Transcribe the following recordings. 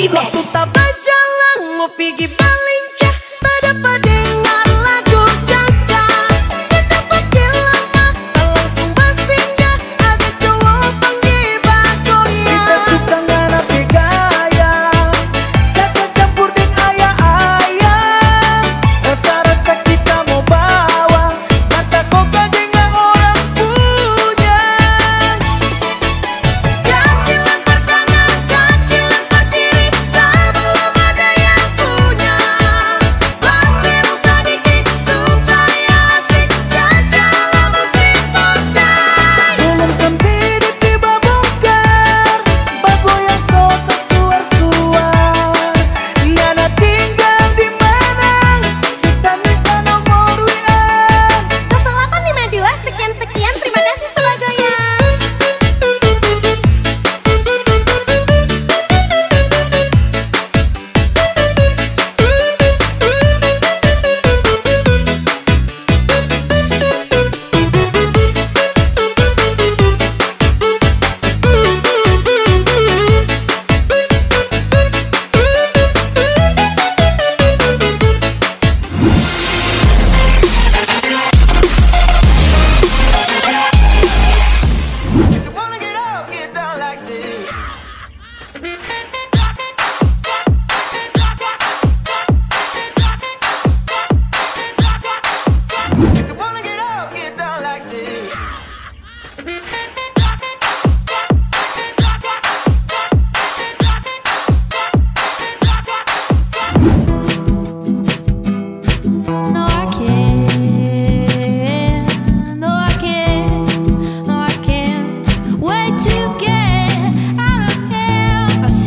Aku tak berjalan mau pergi balik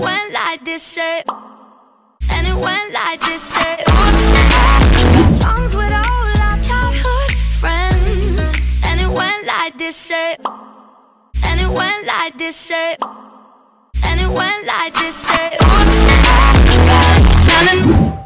went like this, eh? And it went like this, eh? Oops, got songs with all our childhood friends. And it went like this, eh? And it went like this, eh? And it went like this, eh? Oops, got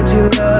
that you love.